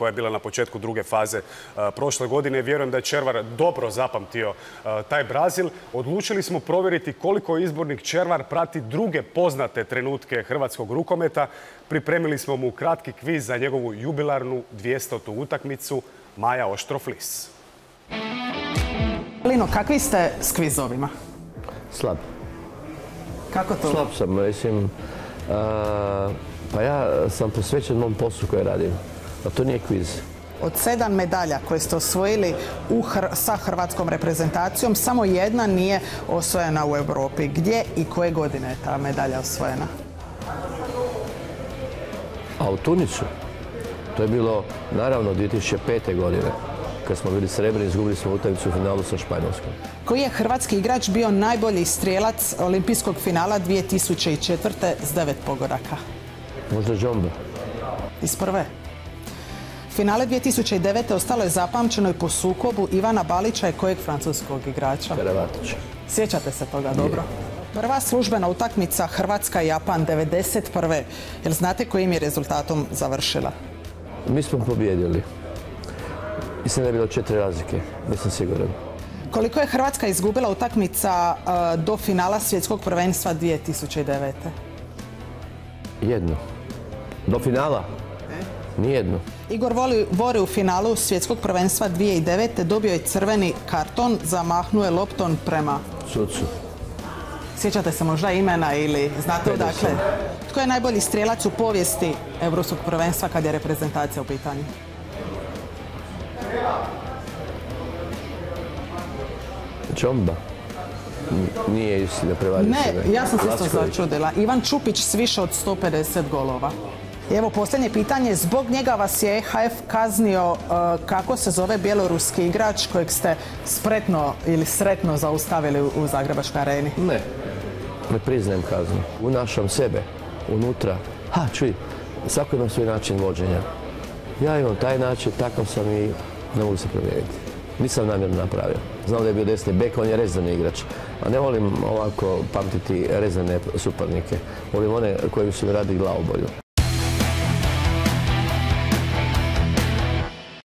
koja je bila na početku druge faze e, prošle godine. Vjerujem da je Červar dobro zapamtio e, taj Brazil. Odlučili smo provjeriti koliko izbornik Červar prati druge poznate trenutke hrvatskog rukometa. Pripremili smo mu kratki kviz za njegovu jubilarnu 200. utakmicu Maja Oštroflis. Lino, kakvi ste s kvizovima? Slab. Kako to? Slab sam, mislim. pa ja sam posvećen mom poslu koje radim. A to nije kviz. Od sedam medalja koje ste osvojili sa hrvatskom reprezentacijom, samo jedna nije osvojena u Europi. Gdje i koje godine je ta medalja osvojena? A u Tunisu? To je bilo, naravno, 2005. godine kad smo bili srebrni, izgubili smo utakmicu u finalu sa Španjolskom. Koji je hrvatski igrač bio najbolji strijelac olimpijskog finala 2004. s devet pogoraka? Možda Džomba. Iz prve. Finale 2009. ostalo je zapamćeno i po sukobu Ivana Balića i kojeg francuskog igrača? Karavatića. Sjećate se toga dobro? Prva službena utakmica Hrvatska-Japan 1991. Jel znate kojim je rezultatom završila? Mi smo pobjedili. Mislim da je bilo četiri razlike, nisam siguran. Koliko je Hrvatska izgubila utakmica e, do finala svjetskog prvenstva 2009. Jedno. Do finala? Nijedno. Igor Vori u finalu svjetskog prvenstva 2009. dobio je crveni karton, zamahnuo je lopton prema... Sucu. Sjećate se možda imena ili znate odakle? Tko je najbolji strijelac u povijesti Evropskog prvenstva kad je reprezentacija u pitanju? Čomba. Nije istina prevario Ne, ja sam se isto začudila. Ivan Čupić s više od 150 golova. Evo posljednje pitanje, zbog njega vas je EHF kaznio e, kako se zove bjeloruski igrač kojeg ste spretno ili sretno zaustavili u Zagrebačkoj areni? Ne, ne priznajem kaznu. Unašam sebe unutra. Ha, čuj, svako ima svoj način vođenja. Ja imam taj način, takav sam i ne mogu se promijeniti. Nisam namjerno napravio. Znam da je bio desni bek, on je rezani igrač. A ne volim ovako pamtiti rezane suparnike. Volim one koji su mi radili glavobolju.